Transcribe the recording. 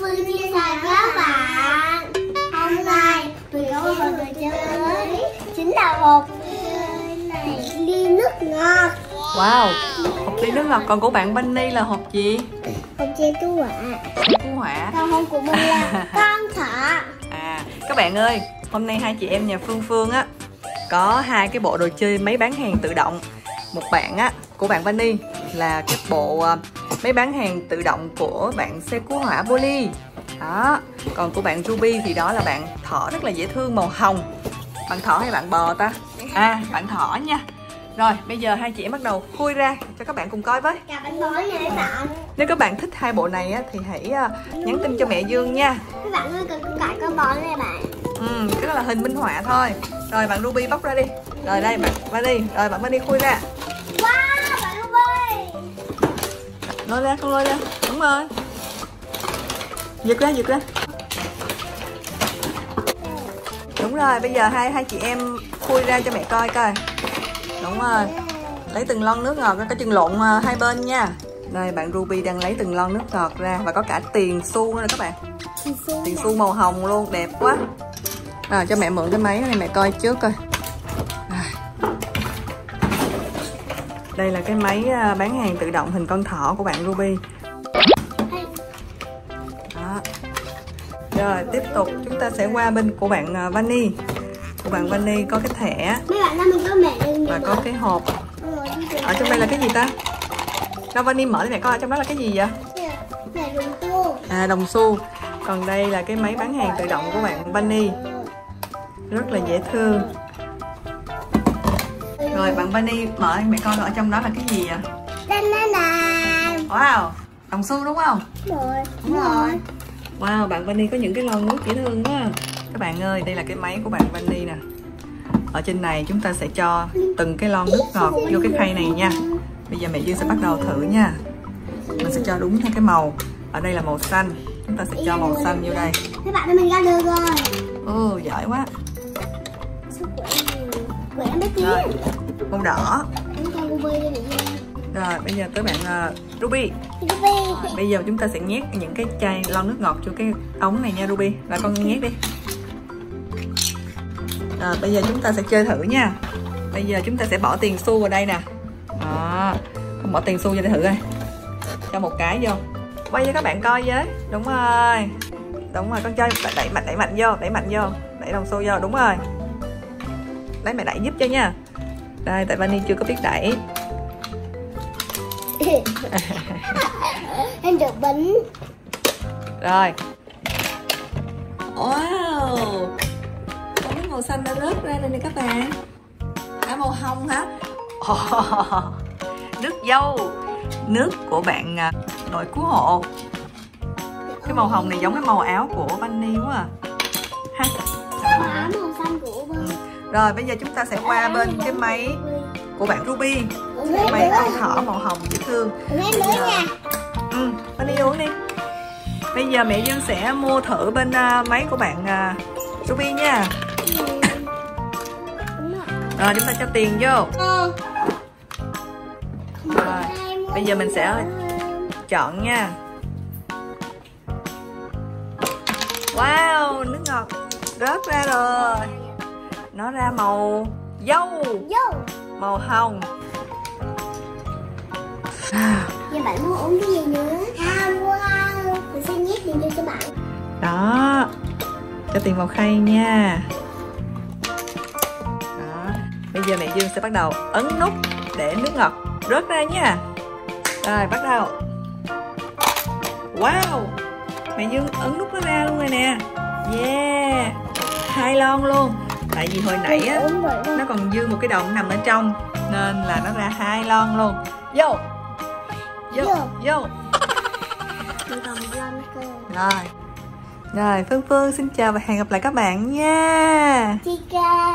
Phương Phương chia sẻ các bạn. Hôm nay tôi có một trò chơi. Chính là một. Ly nước ngọt. Wow, hộp ly nước ngọt. Còn của bạn Bunny là hộp gì? Hộp chơi cứu hỏa Cứu hỏa Còn hộp của mình là con thỏ À, các bạn ơi Hôm nay hai chị em nhà Phương Phương á Có hai cái bộ đồ chơi máy bán hàng tự động. Một bạn á, của bạn Bunny Là cái bộ à, máy bán hàng tự động của bạn xe cứu hỏa Polly Đó, còn của bạn Ruby thì đó là bạn thỏ rất là dễ thương màu hồng. Bạn thỏ hay bạn bò ta? À, bạn thỏ nha. Rồi, bây giờ hai chị em bắt đầu khui ra cho các bạn cùng coi với. Nha các bạn. Nếu các bạn thích hai bộ này á, thì hãy à, nhắn tin cho mẹ Dương nha. Các bạn ơi cần cả con bò này bạn. Ừ, cái đó là hình minh họa thôi. Rồi bạn Ruby bóc ra đi. Rồi đây bạn Vani Rồi bạn Vani khui ra Lôi ra, con lôi ra. Đúng rồi. Giật ra, giật ra. Đúng rồi, bây giờ hai hai chị em khui ra cho mẹ coi coi. Đúng rồi. Lấy từng lon nước ngọt ra, có chừng lộn à, hai bên nha. Đây, bạn Ruby đang lấy từng lon nước ngọt ra Và có cả tiền xu nữa các bạn. Tiền xu màu hồng luôn, đẹp quá. Rồi, cho mẹ mượn cái máy này mẹ coi trước coi Đây là cái máy à, bán hàng tự động hình con thỏ của bạn Ruby. Đó. Rồi tiếp tục chúng ta sẽ qua bên của bạn à, Vani. Của bạn Vani có cái thẻ. Và có cái hộp. Ở trong đây là cái gì ta? Đâu Vani mở để mẹ coi ở trong đó là cái gì vậy? Tu À đồng xu. Còn đây là cái máy bán hàng tự động của bạn Vani. Rất là dễ thương Rồi bạn Vani mở mẹ coi ở trong đó là cái gì đan Wow Đồng xu đúng không? Đúng rồi. Đúng rồi. Wow, bạn Vani có những cái lon nước dễ thương quá. Các bạn ơi, đây là cái máy của bạn Vani nè. Ở trên này chúng ta sẽ cho từng cái lon nước ngọt vô cái khay này nha. Bây giờ mẹ Dương sẽ bắt đầu thử nha. Mình sẽ cho đúng theo cái màu. Ở đây là màu xanh. Chúng ta sẽ cho màu xanh vô đây. Các bạn ơi mình ra được rồi. Ồ, giỏi quá Quỷ em bé tí Rồi, màu đỏ. Em cho Ruby đi mẹ nha Rồi, bây giờ tới bạn uh, Ruby. Ruby. Bây giờ chúng ta sẽ nhét những cái chai lon nước ngọt vô cái ống này nha Ruby. Rồi con nhét đi. Rồi bây giờ chúng ta sẽ chơi thử nha. Bây giờ chúng ta sẽ bỏ tiền xu vào đây nè. Đó Con bỏ tiền xu vô để thử coi. Cho một cái vô. Quay cho các bạn coi với. Đúng rồi. Đúng rồi con chơi đẩy mạnh đẩy mạnh vô Đẩy mạnh vô Đẩy đồng xu vô. Đúng rồi Lấy mẹ đẩy giúp cho nha. Đây tại Vani chưa có biết đẩy. Em được bánh. Rồi. Wow. Có nước màu xanh đã rớt ra đây nè các bạn. À màu hồng hả? Oh, Nước dâu. Nước của bạn à, đội cứu hộ. Cái màu hồng này giống cái màu áo của Bunny quá à. Ha. Áo màu xanh của Ruby rồi bây giờ chúng ta sẽ qua bên cái máy của bạn Ruby. Cái máy con thỏ màu hồng dễ thương. Em nữa nha Ừ, uống đi. Bây giờ mẹ Dương sẽ mua thử bên à, máy của bạn uh, Ruby nha. Rồi chúng ta cho tiền vô. Rồi, bây giờ mình sẽ chọn nha. Wow, nước ngọt rớt ra rồi. Nó ra màu dâu. Vô Màu hồng. Giờ bạn muốn uống cái gì nữa? À, wow Mình sẽ nhét tiền vô cho bạn. Đó. Cho tiền vào khay nha. Đó. Bây giờ mẹ Dương sẽ bắt đầu ấn nút Để nước ngọt rớt ra nha. Rồi bắt đầu. Wow. Mẹ Dương ấn nút nó ra luôn rồi nè. Yeah. Hai lon luôn Tại vì hồi nãy á Nó còn dư một cái đồng nằm ở trong Nên là nó ra hai lon luôn. Vô. Vô Vô. Rồi. Rồi Phương Phương xin chào và hẹn gặp lại các bạn nha. Chica